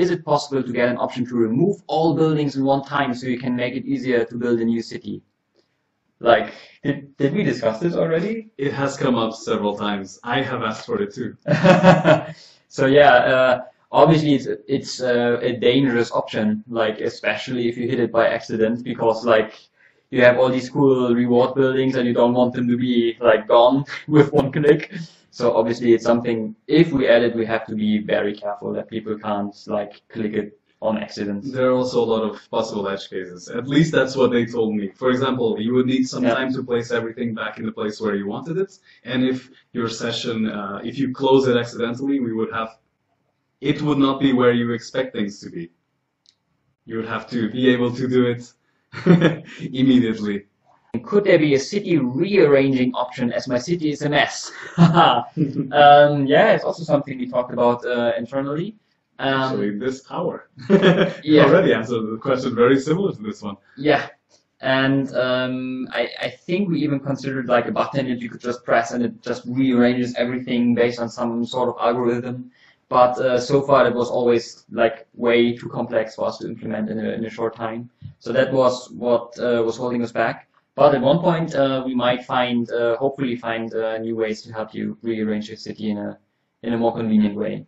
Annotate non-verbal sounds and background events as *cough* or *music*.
is it possible to get an option to remove all buildings in one time so you can make it easier to build a new city? Like, did, did we discuss this already? It has come up several times. I have asked for it too. *laughs* so yeah, uh, obviously it's it's uh, a dangerous option, like especially if you hit it by accident, because like you have all these cool reward buildings and you don't want them to be like gone *laughs* with one click. So obviously it's something, if we add it, we have to be very careful that people can't like click it on accident. There are also a lot of possible edge cases. At least that's what they told me. For example, you would need some Yeah. time to place everything back in the place where you wanted it. And if your session, uh, if you close it accidentally, we would have, it would not be where you expect things to be. You would have to be able to do it *laughs* immediately. Could there be a city rearranging option as my city is a mess? *laughs* um, yeah, it's also something we talked about uh, internally. Um, Actually, this hour *laughs* Yeah. already answered the question very similar to this one. Yeah, and um, I, I think we even considered like a button that you could just press and it just rearranges everything based on some sort of algorithm. But uh, so far, it was always like way too complex for us to implement in a, in a short time. So that was what uh, was holding us back. But at one point, uh, we might find, uh, hopefully, find uh, new ways to help you rearrange your city in a in a more convenient way.